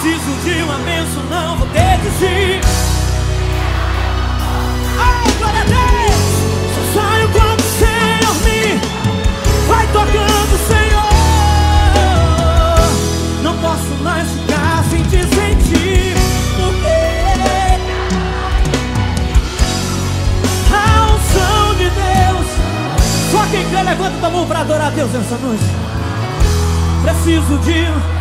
Preciso de uma bênção, não vou desistir. Oh, glória a Deus! Só saio quando o Senhor me vai tocando, Senhor. Não posso mais ficar sem te sentir. Porque a unção de Deus. Só quem quer levanta a mão para adorar a Deus essa noite. Preciso de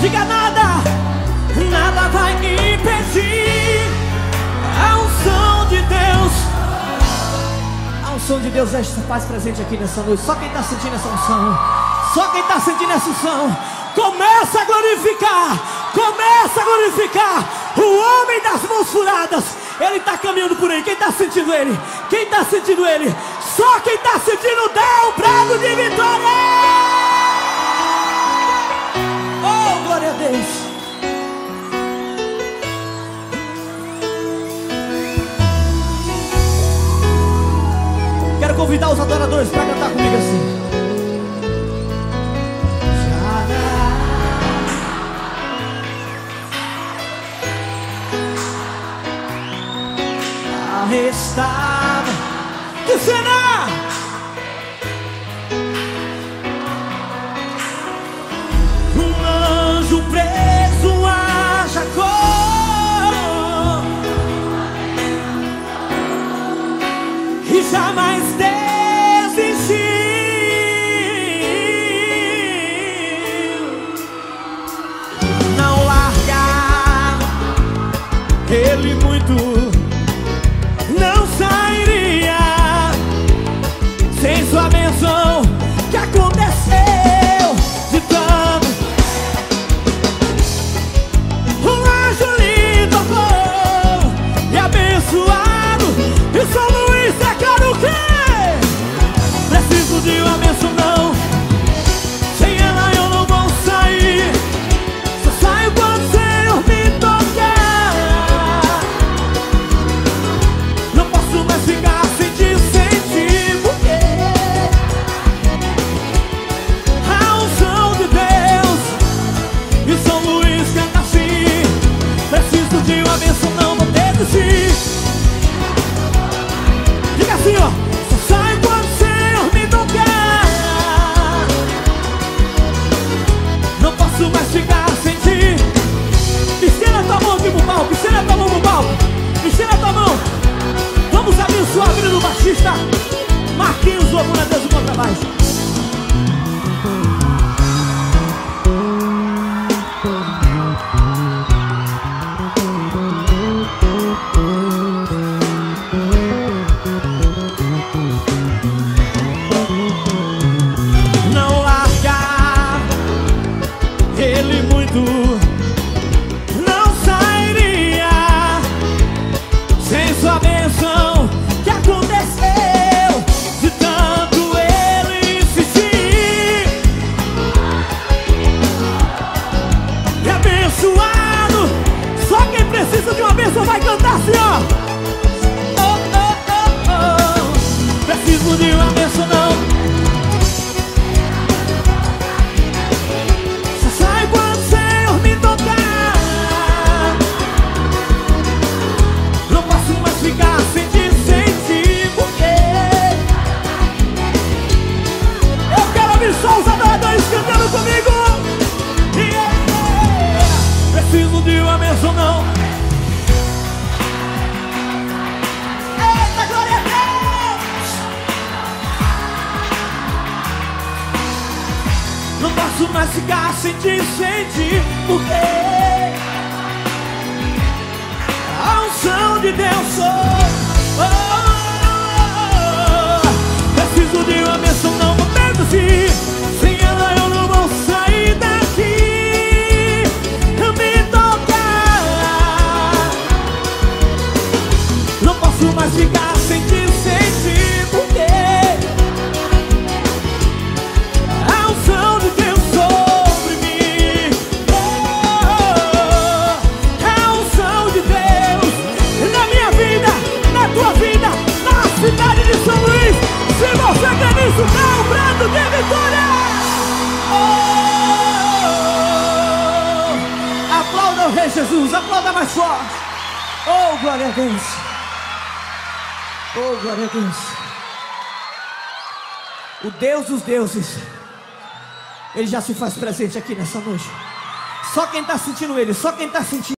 Diga nada, nada vai impedir a unção de Deus. A unção de Deus já faz presente aqui nessa noite. Só quem está sentindo essa unção, só quem está sentindo essa unção, começa a glorificar. O homem das mãos furadas. Ele está caminhando por aí. Quem está sentindo ele? Quem está sentindo ele? Só quem está sentindo dá um prado de vitória. Oh, glória a Deus. Quero convidar os adoradores para cantar comigo assim. Estava. Que será? Um anjo preso a Jacó. E jamais desistiu. Não largar ele muito say. não sairia sem sua bênção que aconteceu de tanto ele insistir. E abençoado só quem precisa de uma bênção vai cantar assim ó. Oh, oh, oh, Preciso de uma mas ficar sem te sentir, porque rei Jesus. Aplauda mais forte. Oh, glória a Deus. Oh, glória a Deus. O Deus dos deuses. Ele já se faz presente aqui nessa noite. Só quem está sentindo ele, só quem está sentindo.